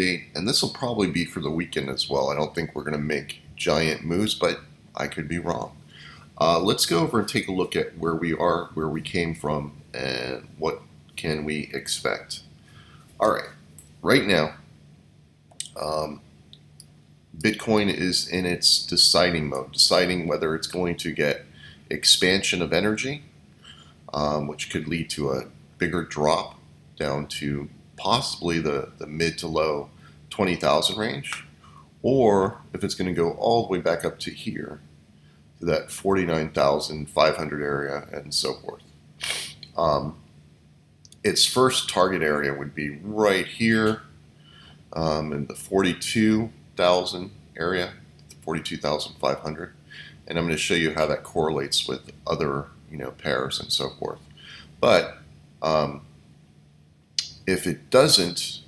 update, and this will probably be for the weekend as well. I don't think we're going to make giant moves, but I could be wrong. Uh, let's go over and take a look at where we are, where we came from, and what can we expect. All right, right now, um, Bitcoin is in its deciding mode, deciding whether it's going to get expansion of energy, um, which could lead to a bigger drop down to possibly the, the mid to low 20,000 range, or if it's going to go all the way back up to here, to that 49,500 area and so forth. Um, its first target area would be right here um, in the 42,000 area, 42,500. And I'm going to show you how that correlates with other you know pairs and so forth. But um, if it doesn't,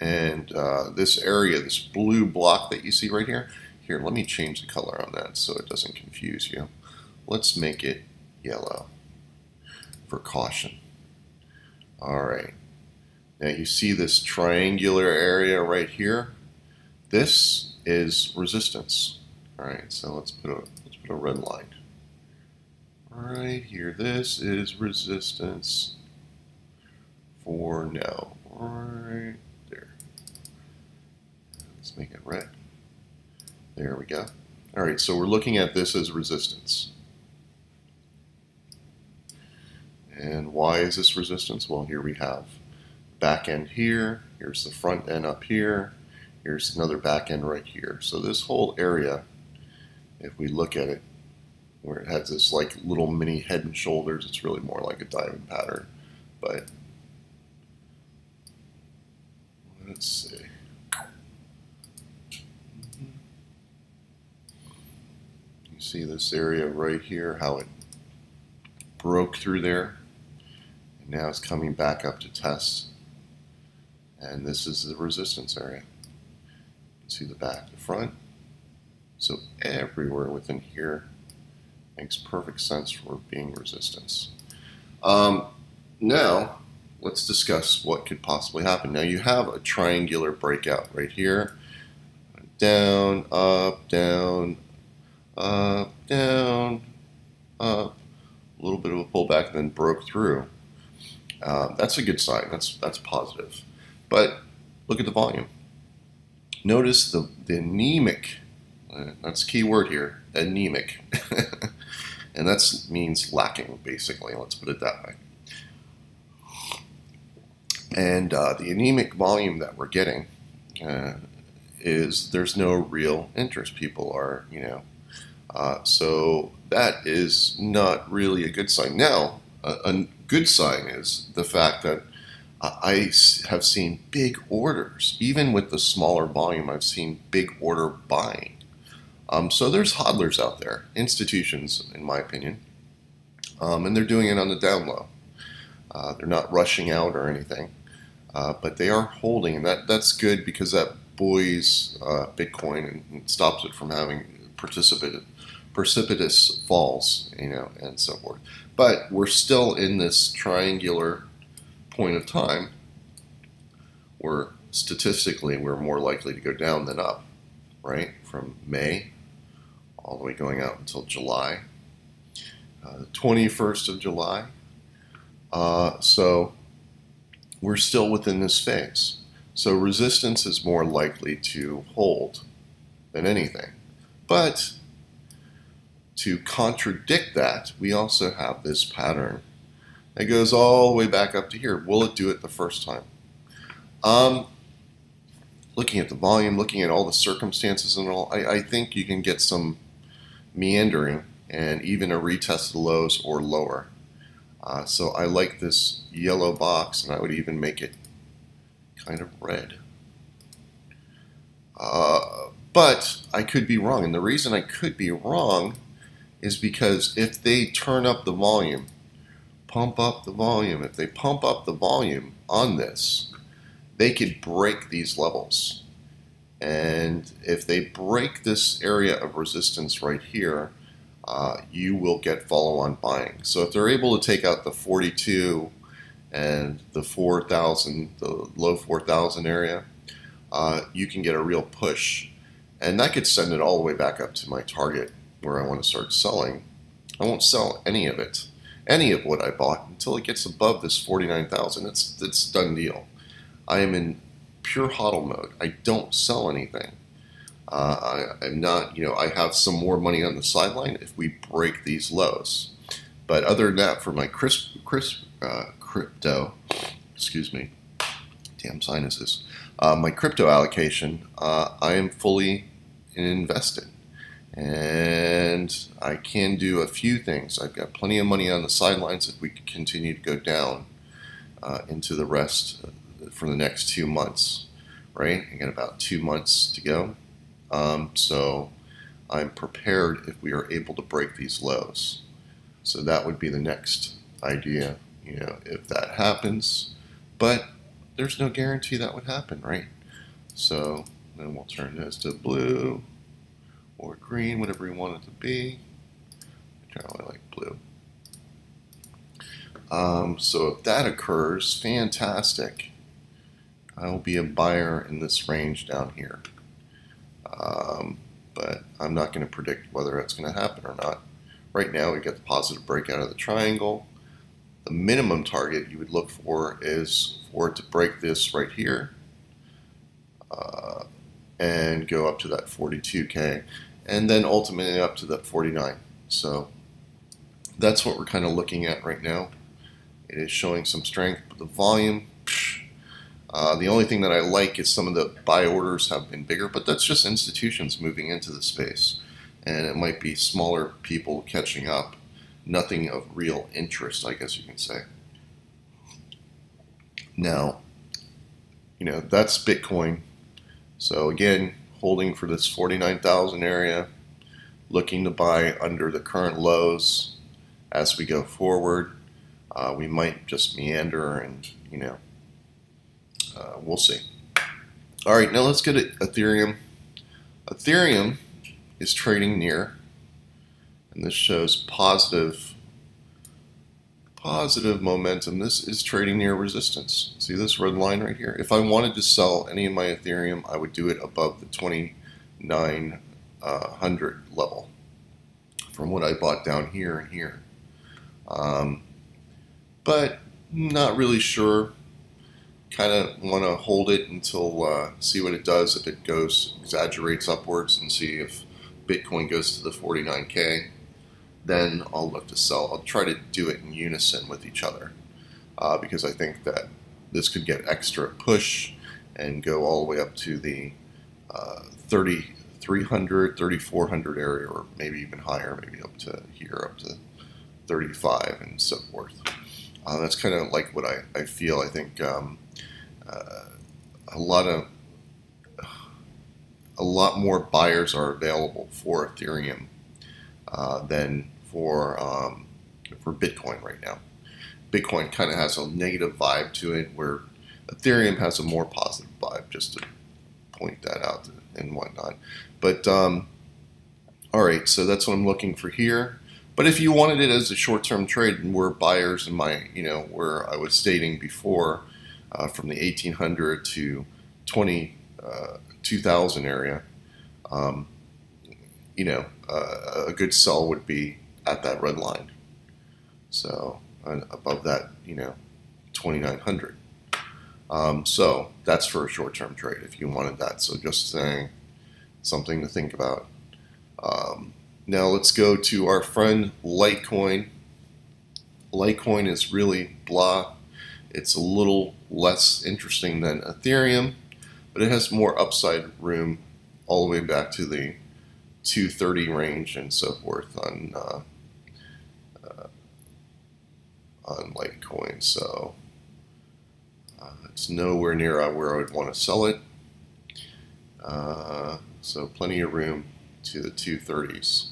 and uh, this area, this blue block that you see right here, here, let me change the color on that so it doesn't confuse you. Let's make it yellow for caution. All right. Now you see this triangular area right here. This is resistance. All right, so let's put a let's put a red line right here. This is resistance for now. Right there. Let's make it red. There we go. All right, so we're looking at this as resistance. And why is this resistance? Well, here we have back end here, here's the front end up here, here's another back end right here. So this whole area, if we look at it, where it has this like little mini head and shoulders, it's really more like a diamond pattern. But let's see. You see this area right here, how it broke through there and now it's coming back up to test. And this is the resistance area. See the back, the front. So everywhere within here makes perfect sense for being resistance. Um, now, let's discuss what could possibly happen. Now you have a triangular breakout right here. Down, up, down, up, down, up. A little bit of a pullback, and then broke through. Uh, that's a good sign. That's that's positive. But look at the volume. Notice the, the anemic. Uh, that's key word here. Anemic, and that means lacking, basically. Let's put it that way. And uh, the anemic volume that we're getting uh, is there's no real interest. People are, you know, uh, so that is not really a good sign. Now, a, a good sign is the fact that I have seen big orders. Even with the smaller volume, I've seen big order buying. Um, so there's hodlers out there, institutions, in my opinion, um, and they're doing it on the down low. Uh, they're not rushing out or anything, uh, but they are holding, and that, that's good because that buoys uh, Bitcoin and, and, stops it from having precipitous, precipitous falls, you know, and so forth. But we're still in this triangular point of time where statistically we're more likely to go down than up, right? From May all the way going out until July, uh, the 21st of July. Uh, so we're still within this phase. So resistance is more likely to hold than anything. But to contradict that, we also have this pattern that goes all the way back up to here. Will it do it the first time? Um, looking at the volume, looking at all the circumstances and all, I, I think you can get some meandering and even a retest of the lows or lower. Uh, so I like this yellow box, and I would even make it kind of red. Uh, but I could be wrong, and the reason I could be wrong is because if they turn up the volume, pump up the volume, if they pump up the volume on this, they could break these levels. And if they break this area of resistance right here, uh, you will get follow-on buying. So if they're able to take out the 42 and the 4,000, the low 4,000 area, uh, you can get a real push. And that could send it all the way back up to my target where I want to start selling. I won't sell any of it, any of what I bought until it gets above this 49,000. It's, it's done deal. I am in pure hodl mode. I don't sell anything. Uh, I, am not, you know, I have some more money on the sideline if we break these lows. But other than that, for my crisp, crisp, uh, crypto, excuse me, damn sinuses, uh, my crypto allocation, uh, I am fully invested. And I can do a few things. I've got plenty of money on the sidelines if we continue to go down uh, into the rest uh, for the next two months, right? I got about two months to go. Um, so I'm prepared if we are able to break these lows. So that would be the next idea, you know, if that happens. But there's no guarantee that would happen, right? So then we'll turn this to blue or green, whatever you want it to be. I generally like blue. Um, so if that occurs, fantastic. I will be a buyer in this range down here. Um, but I'm not going to predict whether that's going to happen or not. Right now, we get the positive breakout of the triangle. The minimum target you would look for is for it to break this right here uh, and go up to that 42K and then ultimately up to that 49. So that's what we're kind of looking at right now. It is showing some strength, but the volume, uh, the only thing that I like is some of the buy orders have been bigger, but that's just institutions moving into the space. And it might be smaller people catching up. Nothing of real interest, I guess you can say. Now, you know, that's Bitcoin. So again, holding for this 49,000 area, looking to buy under the current lows as we go forward. Uh, we might just meander and, you know, uh, we'll see. All right, now let's get at Ethereum. Ethereum is trading near, and this shows positive positive momentum. This is trading near resistance. See this red line right here? If I wanted to sell any of my Ethereum, I would do it above the 2900 uh, level from what I bought down here and here. Um, but not really sure kind of want to hold it until uh, see what it does. If it goes exaggerates upwards and see if Bitcoin goes to the 49k, then I'll look to sell. I'll try to do it in unison with each other uh, because I think that this could get extra push and go all the way up to the uh, 3300, 3400 area, or maybe even higher, maybe up to here, up to 35 and so forth. Uh, that's kind of like what I, I feel. I think um, a lot of a lot more buyers are available for Ethereum uh, than for um, for Bitcoin right now. Bitcoin kind of has a negative vibe to it, where Ethereum has a more positive vibe. Just to point that out and whatnot. But um, all right, so that's what I'm looking for here. But if you wanted it as a short-term trade, and we're buyers in my, you know, where I was stating before, uh, from the 1800 to 20, uh, 2000 area, um, you know, uh, a good sell would be at that red line. So above that, you know, 2900. Um, so that's for a short-term trade if you wanted that. So just saying something to think about. Um, now let's go to our friend Litecoin. Litecoin is really blah. It's a little less interesting than Ethereum, but it has more upside room all the way back to the 230 range and so forth on uh, uh, on Litecoin. So uh, it's nowhere near where I would want to sell it. Uh, so plenty of room to the 230s.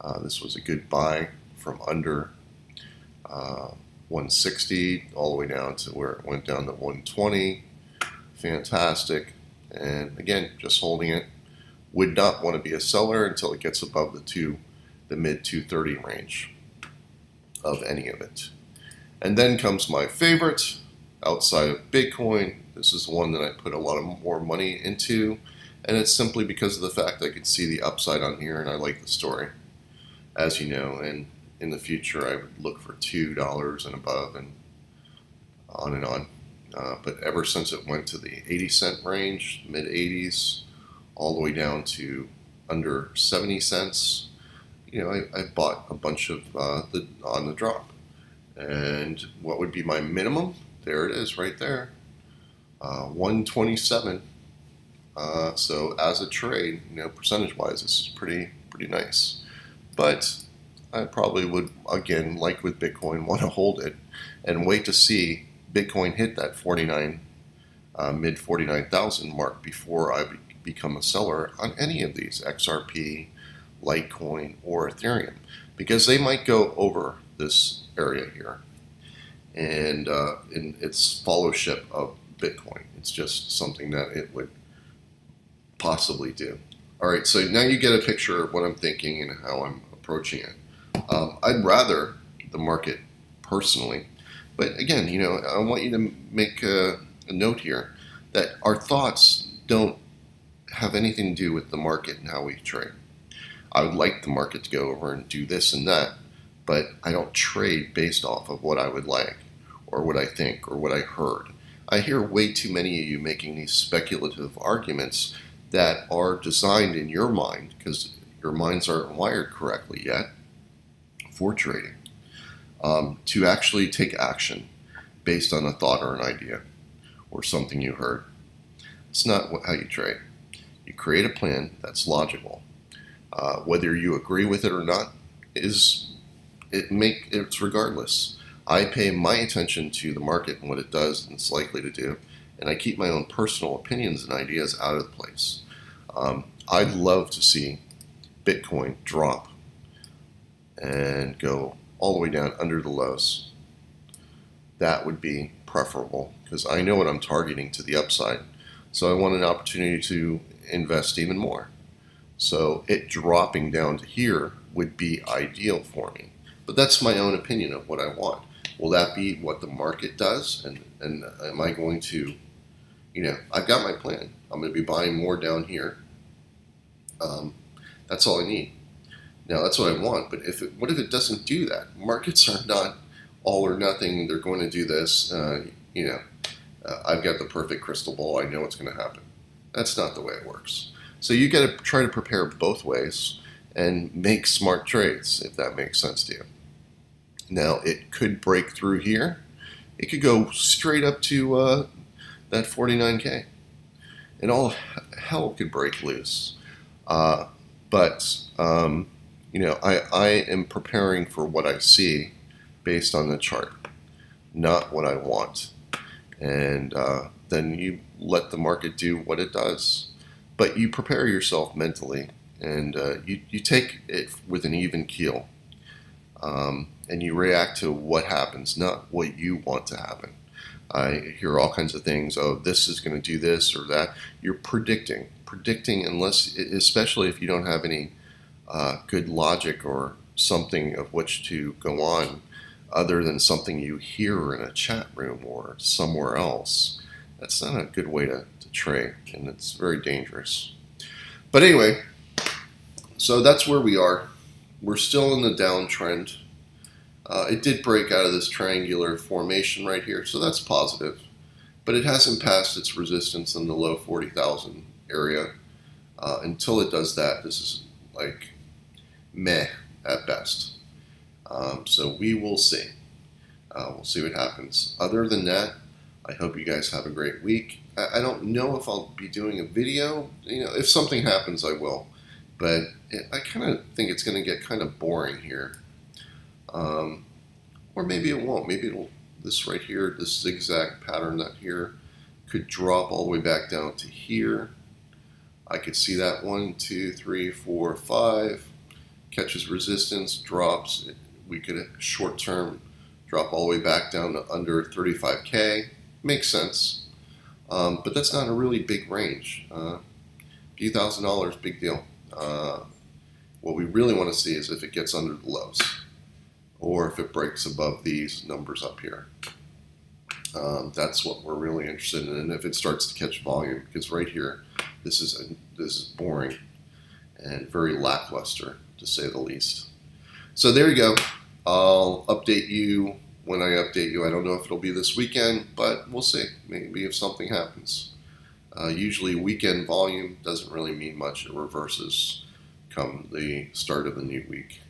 Uh, this was a good buy from under uh, 160 all the way down to where it went down to 120. Fantastic. And again, just holding it. Would not want to be a seller until it gets above the two, the mid 230 range of any of it. And then comes my favorite outside of Bitcoin, This is one that I put a lot of more money into, and it's simply because of the fact I could see the upside on here and I like the story, as you know. And in the future, I would look for two dollars and above, and on and on. Uh, but ever since it went to the 80 cent range, mid 80s, all the way down to under 70 cents, you know, I, I bought a bunch of uh, the on the drop. And what would be my minimum? There it is, right there, uh, 127. Uh, so as a trade, you know, percentage-wise, this is pretty pretty nice. But I probably would, again, like with Bitcoin, want to hold it and wait to see Bitcoin hit that 49, uh, mid 49,000 mark before I be become a seller on any of these XRP, Litecoin, or Ethereum because they might go over this area here and uh, in its followship of Bitcoin. It's just something that it would possibly do. All right, so now you get a picture of what I'm thinking and how I'm approaching it. Um, I'd rather the market personally but again, you know, I want you to make a, a note here that our thoughts don't have anything to do with the market and how we trade. I would like the market to go over and do this and that, but I don't trade based off of what I would like or what I think or what I heard. I hear way too many of you making these speculative arguments that are designed in your mind because your minds aren't wired correctly yet for trading um, to actually take action based on a thought or an idea or something you heard. It's not how you trade. You create a plan that's logical. Uh, whether you agree with it or not is it make it's regardless. I pay my attention to the market and what it does and it's likely to do, and I keep my own personal opinions and ideas out of the place. Um, I'd love to see Bitcoin drop and go all the way down under the lows. That would be preferable because I know what I'm targeting to the upside. So I want an opportunity to invest even more. So it dropping down to here would be ideal for me. But that's my own opinion of what I want. Will that be what the market does? And, and am I going to, you know, I've got my plan. I'm going to be buying more down here. Um, that's all I need. Now that's what I want, but if it, what if it doesn't do that? Markets are not all or nothing. They're going to do this. Uh, you know, uh, I've got the perfect crystal ball. I know what's going to happen. That's not the way it works. So you got to try to prepare both ways and make smart trades if that makes sense to you. Now it could break through here. It could go straight up to uh, that 49k, and all hell could break loose. Uh, but um, you know, I, I am preparing for what I see based on the chart, not what I want. And uh, then you let the market do what it does. But you prepare yourself mentally and uh, you, you take it with an even keel. Um, and you react to what happens, not what you want to happen. I hear all kinds of things. Oh, this is going to do this or that. You're predicting, predicting, unless, especially if you don't have any uh, good logic or something of which to go on other than something you hear in a chat room or somewhere else. That's not a good way to, to trade, and it's very dangerous. But anyway, so that's where we are. We're still in the downtrend. Uh, it did break out of this triangular formation right here, so that's positive. But it hasn't passed its resistance in the low 40,000 area. Uh, until it does that, this is like meh at best. Um, so we will see. Uh, we'll see what happens. Other than that, I hope you guys have a great week. I, I, don't know if I'll be doing a video. You know, if something happens, I will. But it, I kind of think it's going to get kind of boring here. Um, or maybe it won't. Maybe it'll, this right here, this zigzag pattern that here, could drop all the way back down to here. I could see that one, two, three, four, five catches resistance, drops. We could short term drop all the way back down to under 35K. Makes sense. Um, but that's not a really big range. Uh, few thousand dollars, big deal. Uh, what we really want to see is if it gets under the lows or if it breaks above these numbers up here. Um, that's what we're really interested in, and if it starts to catch volume, because right here, this is a, this is boring and very lackluster to say the least. So there you go. I'll update you when I update you. I don't know if it'll be this weekend, but we'll see. Maybe if something happens. Uh, usually, weekend volume doesn't really mean much. It reverses come the start of the new week.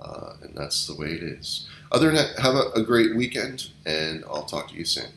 Uh, and that's the way it is. Other than that, have a, a great weekend, and I'll talk to you soon.